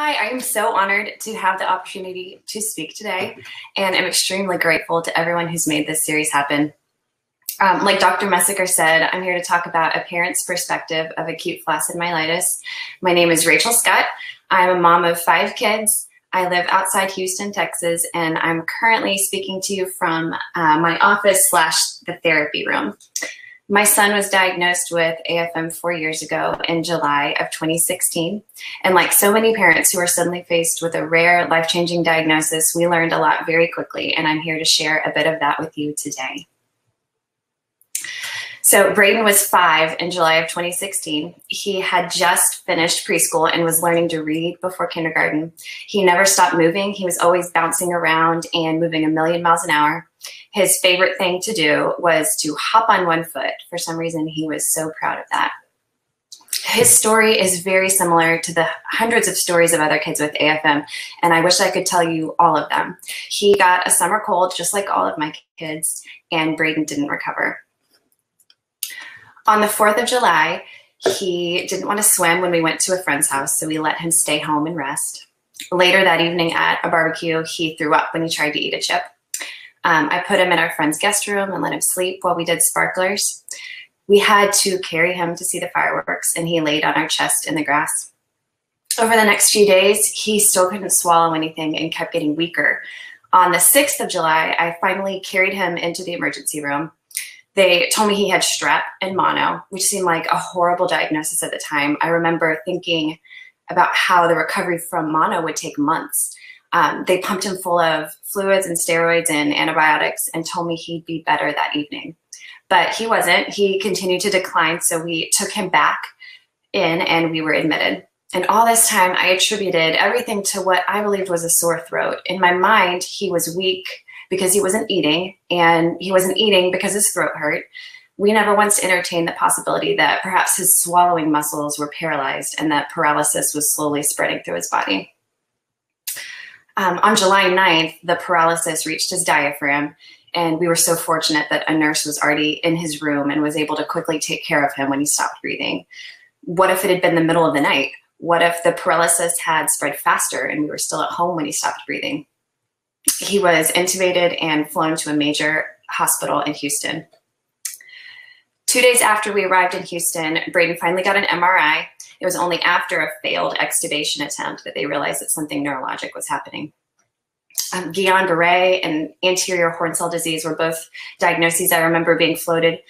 Hi, I am so honored to have the opportunity to speak today, and I'm extremely grateful to everyone who's made this series happen. Um, like Dr. Messacar said, I'm here to talk about a parent's perspective of acute flaccid myelitis. My name is Rachel Scott. I'm a mom of five kids. I live outside Houston, Texas, and I'm currently speaking to you from uh, my office slash the therapy room. My son was diagnosed with AFM four years ago in July of 2016. And like so many parents who are suddenly faced with a rare, life changing diagnosis, we learned a lot very quickly. And I'm here to share a bit of that with you today. So Braden was five in July of 2016. He had just finished preschool and was learning to read before kindergarten. He never stopped moving. He was always bouncing around and moving a million miles an hour. His favorite thing to do was to hop on one foot. For some reason, he was so proud of that. His story is very similar to the hundreds of stories of other kids with AFM, and I wish I could tell you all of them. He got a summer cold just like all of my kids, and Braden didn't recover. On the 4th of July, he didn't want to swim when we went to a friend's house, so we let him stay home and rest. Later that evening at a barbecue, he threw up when he tried to eat a chip. Um, I put him in our friend's guest room and let him sleep while we did sparklers. We had to carry him to see the fireworks, and he laid on our chest in the grass. Over the next few days, he still couldn't swallow anything and kept getting weaker. On the 6th of July, I finally carried him into the emergency room. They told me he had strep and mono, which seemed like a horrible diagnosis at the time. I remember thinking about how the recovery from mono would take months. Um, they pumped him full of fluids and steroids and antibiotics and told me he'd be better that evening. But he wasn't. He continued to decline, so we took him back in and we were admitted. And all this time, I attributed everything to what I believed was a sore throat. In my mind, he was weak because he wasn't eating, and he wasn't eating because his throat hurt. We never once entertained the possibility that perhaps his swallowing muscles were paralyzed and that paralysis was slowly spreading through his body. Um, on July 9th, the paralysis reached his diaphragm, and we were so fortunate that a nurse was already in his room and was able to quickly take care of him when he stopped breathing. What if it had been the middle of the night? What if the paralysis had spread faster and we were still at home when he stopped breathing? he was intubated and flown to a major hospital in Houston. Two days after we arrived in Houston, Braden finally got an MRI. It was only after a failed extubation attempt that they realized that something neurologic was happening. Um, Guillain-Barré and anterior horn cell disease were both diagnoses I remember being floated.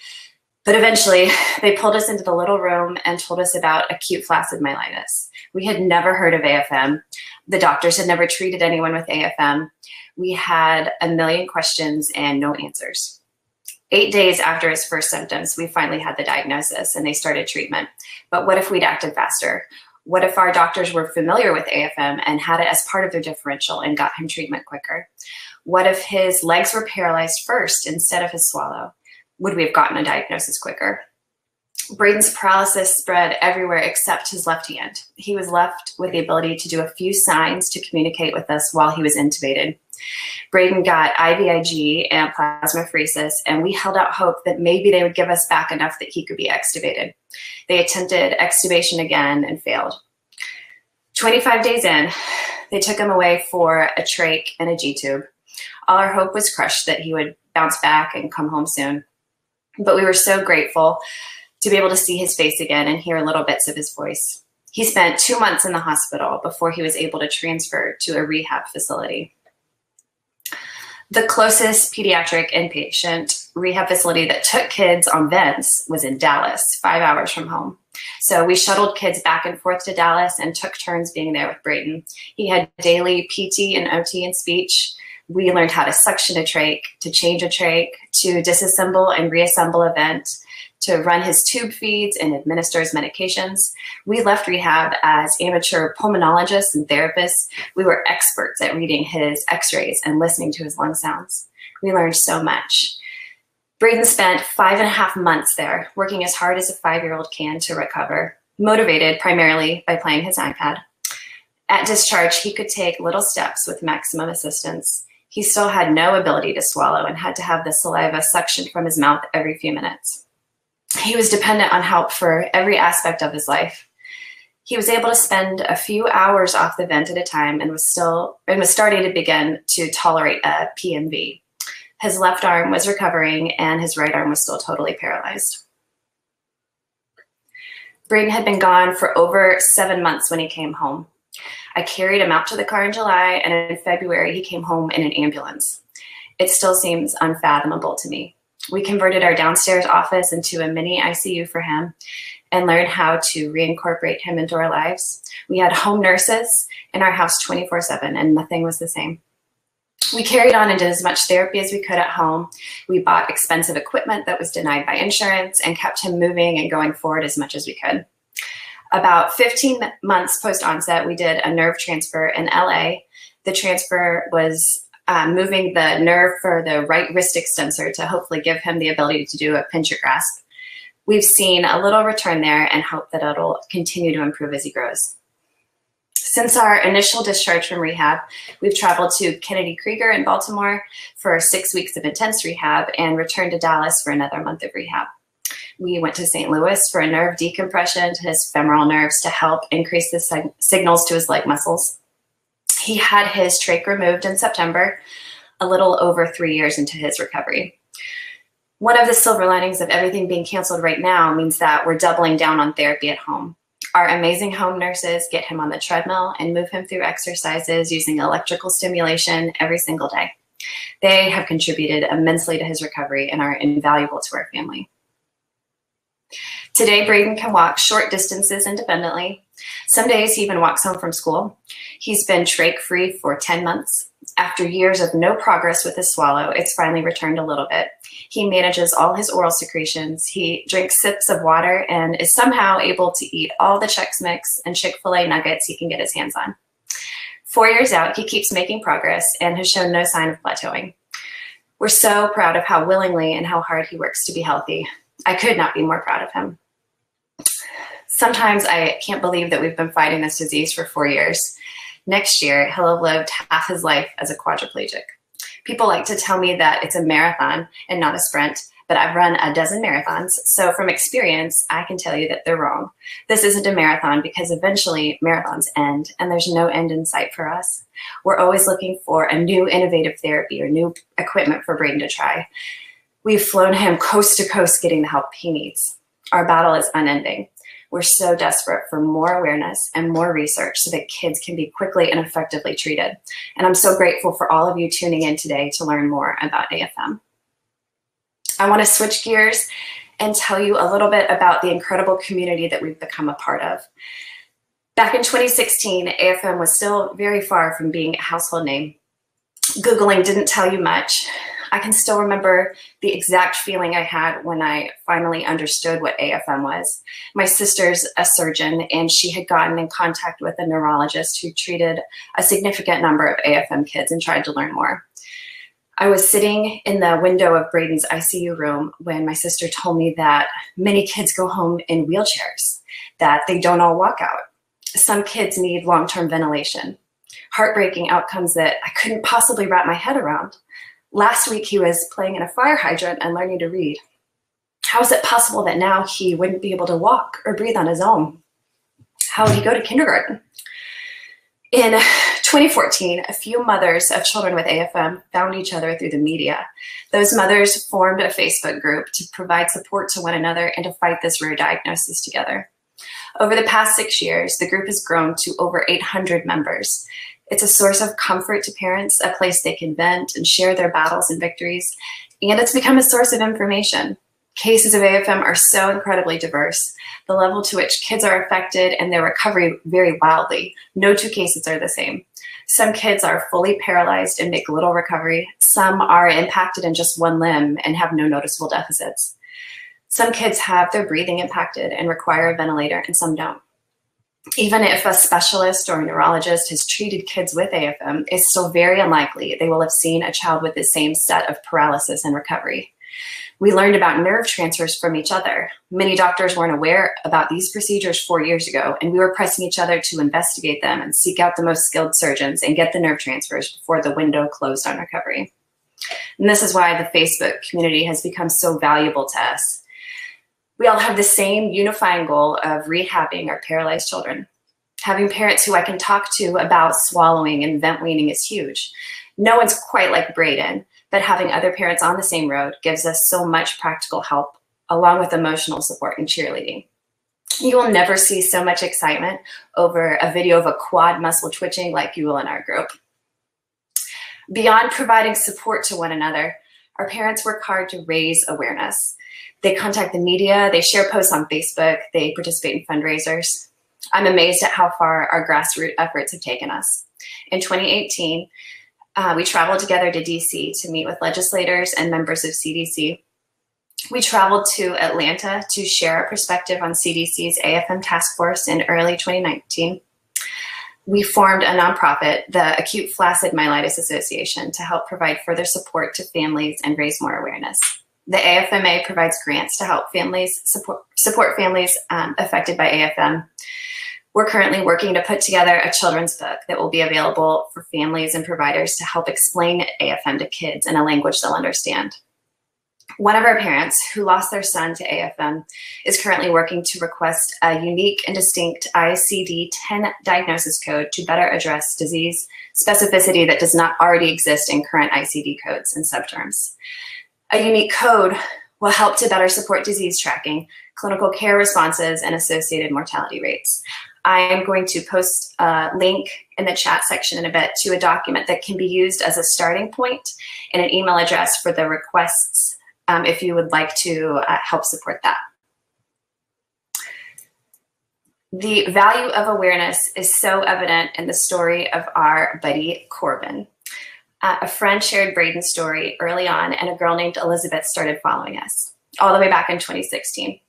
But eventually, they pulled us into the little room and told us about acute flaccid myelitis. We had never heard of AFM. The doctors had never treated anyone with AFM we had a million questions and no answers. Eight days after his first symptoms, we finally had the diagnosis and they started treatment. But what if we'd acted faster? What if our doctors were familiar with AFM and had it as part of their differential and got him treatment quicker? What if his legs were paralyzed first instead of his swallow? Would we have gotten a diagnosis quicker? Braden's paralysis spread everywhere except his left hand. He was left with the ability to do a few signs to communicate with us while he was intubated. Braden got IVIG and plasmapheresis, and we held out hope that maybe they would give us back enough that he could be extubated. They attempted extubation again and failed. 25 days in, they took him away for a trach and a G tube. All our hope was crushed that he would bounce back and come home soon. But we were so grateful to be able to see his face again and hear little bits of his voice. He spent two months in the hospital before he was able to transfer to a rehab facility. The closest pediatric inpatient rehab facility that took kids on vents was in Dallas, five hours from home. So we shuttled kids back and forth to Dallas and took turns being there with Braden. He had daily PT and OT and speech. We learned how to suction a trach, to change a trach, to disassemble and reassemble a vent, to run his tube feeds and administer his medications. We left rehab as amateur pulmonologists and therapists. We were experts at reading his x-rays and listening to his lung sounds. We learned so much. Braden spent five and a half months there, working as hard as a five-year-old can to recover, motivated primarily by playing his iPad. At discharge, he could take little steps with maximum assistance. He still had no ability to swallow and had to have the saliva suctioned from his mouth every few minutes he was dependent on help for every aspect of his life. He was able to spend a few hours off the vent at a time and was still and was starting to begin to tolerate a PMV. His left arm was recovering and his right arm was still totally paralyzed. Braden had been gone for over seven months when he came home. I carried him out to the car in July, and in February, he came home in an ambulance. It still seems unfathomable to me. We converted our downstairs office into a mini ICU for him and learned how to reincorporate him into our lives. We had home nurses in our house 24 7, and nothing was the same. We carried on and did as much therapy as we could at home. We bought expensive equipment that was denied by insurance and kept him moving and going forward as much as we could. About 15 months post onset, we did a nerve transfer in LA. The transfer was um, moving the nerve for the right wrist extensor to hopefully give him the ability to do a pincer grasp. We've seen a little return there and hope that it'll continue to improve as he grows. Since our initial discharge from rehab, we've traveled to Kennedy Krieger in Baltimore for six weeks of intense rehab and returned to Dallas for another month of rehab. We went to St. Louis for a nerve decompression to his femoral nerves to help increase the sig signals to his leg muscles. He had his trach removed in September, a little over three years into his recovery. One of the silver linings of everything being canceled right now means that we're doubling down on therapy at home. Our amazing home nurses get him on the treadmill and move him through exercises using electrical stimulation every single day. They have contributed immensely to his recovery and are invaluable to our family. Today, Braden can walk short distances independently. Some days he even walks home from school. He's been trach free for 10 months. After years of no progress with his swallow, it's finally returned a little bit. He manages all his oral secretions. He drinks sips of water and is somehow able to eat all the Chex Mix and Chick fil A nuggets he can get his hands on. Four years out, he keeps making progress and has shown no sign of plateauing. We're so proud of how willingly and how hard he works to be healthy. I could not be more proud of him. Sometimes I can't believe that we've been fighting this disease for four years. Next year, he'll have lived half his life as a quadriplegic. People like to tell me that it's a marathon and not a sprint, but I've run a dozen marathons. So from experience, I can tell you that they're wrong. This isn't a marathon because eventually marathons end and there's no end in sight for us. We're always looking for a new innovative therapy or new equipment for Braden to try. We've flown him coast to coast getting the help he needs. Our battle is unending. We're so desperate for more awareness and more research so that kids can be quickly and effectively treated. And I'm so grateful for all of you tuning in today to learn more about AFM. I want to switch gears and tell you a little bit about the incredible community that we've become a part of. Back in 2016, AFM was still very far from being a household name. Googling didn't tell you much. I can still remember the exact feeling I had when I finally understood what AFM was. My sister's a surgeon, and she had gotten in contact with a neurologist who treated a significant number of AFM kids and tried to learn more. I was sitting in the window of Braden's ICU room when my sister told me that many kids go home in wheelchairs, that they don't all walk out. Some kids need long term ventilation. Heartbreaking outcomes that I couldn't possibly wrap my head around. Last week, he was playing in a fire hydrant and learning to read. How is it possible that now he wouldn't be able to walk or breathe on his own? How would he go to kindergarten? In 2014, a few mothers of children with AFM found each other through the media. Those mothers formed a Facebook group to provide support to one another and to fight this rare diagnosis together. Over the past six years, the group has grown to over 800 members. It's a source of comfort to parents, a place they can vent and share their battles and victories, and it's become a source of information. Cases of AFM are so incredibly diverse. The level to which kids are affected and their recovery vary wildly. No two cases are the same. Some kids are fully paralyzed and make little recovery. Some are impacted in just one limb and have no noticeable deficits. Some kids have their breathing impacted and require a ventilator, and some don't even if a specialist or a neurologist has treated kids with AFM, it's still very unlikely they will have seen a child with the same set of paralysis and recovery. We learned about nerve transfers from each other. Many doctors weren't aware about these procedures four years ago, and we were pressing each other to investigate them and seek out the most skilled surgeons and get the nerve transfers before the window closed on recovery. And this is why the Facebook community has become so valuable to us we all have the same unifying goal of rehabbing our paralyzed children. Having parents who I can talk to about swallowing and vent weaning is huge. No one's quite like Braden, but having other parents on the same road gives us so much practical help along with emotional support and cheerleading. You will never see so much excitement over a video of a quad muscle twitching like you will in our group. Beyond providing support to one another, our parents work hard to raise awareness. They contact the media, they share posts on Facebook, they participate in fundraisers. I'm amazed at how far our grassroots efforts have taken us. In 2018, uh, we traveled together to DC to meet with legislators and members of CDC. We traveled to Atlanta to share our perspective on CDC's AFM task force in early 2019. We formed a nonprofit, the Acute Flaccid Myelitis Association, to help provide further support to families and raise more awareness. The AFMA provides grants to help families support, support families um, affected by AFM we're currently working to put together a children's book that will be available for families and providers to help explain AFM to kids in a language they'll understand. One of our parents who lost their son to AFM is currently working to request a unique and distinct ICD-10 diagnosis code to better address disease specificity that does not already exist in current ICD codes and subterms. A unique code will help to better support disease tracking, clinical care responses, and associated mortality rates. I am going to post a link in the chat section in a bit to a document that can be used as a starting point and an email address for the requests um, if you would like to uh, help support that. The value of awareness is so evident in the story of our buddy Corbin. Uh, a friend shared Braden's story early on, and a girl named Elizabeth started following us all the way back in 2016.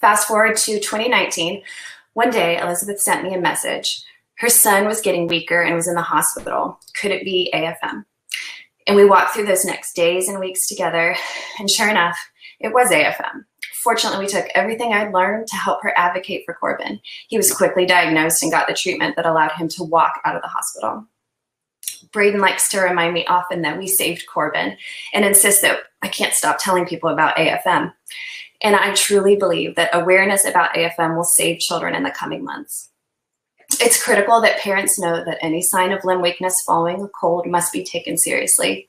Fast forward to 2019, one day, Elizabeth sent me a message. Her son was getting weaker and was in the hospital. Could it be AFM? And we walked through those next days and weeks together, and sure enough, it was AFM. Fortunately, we took everything I'd learned to help her advocate for Corbin. He was quickly diagnosed and got the treatment that allowed him to walk out of the hospital. Braden likes to remind me often that we saved Corbin and insists that I can't stop telling people about AFM. And I truly believe that awareness about AFM will save children in the coming months. It's critical that parents know that any sign of limb weakness following a cold must be taken seriously.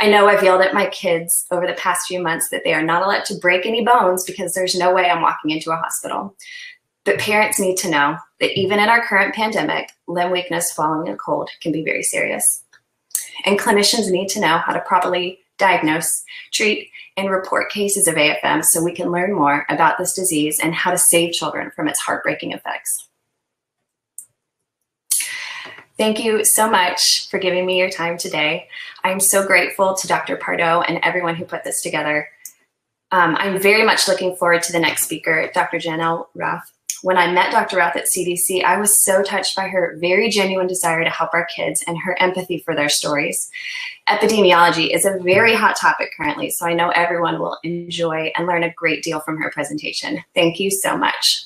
I know I've yelled at my kids over the past few months that they are not allowed to break any bones because there's no way I'm walking into a hospital. But parents need to know that even in our current pandemic, limb weakness following a cold can be very serious. And clinicians need to know how to properly diagnose, treat, and report cases of AFM so we can learn more about this disease and how to save children from its heartbreaking effects. Thank you so much for giving me your time today. I'm so grateful to Dr. Pardo and everyone who put this together. Um, I'm very much looking forward to the next speaker, Dr. Janell Routh when I met Dr. Routh at CDC, I was so touched by her very genuine desire to help our kids and her empathy for their stories. Epidemiology is a very hot topic currently, so I know everyone will enjoy and learn a great deal from her presentation. Thank you so much.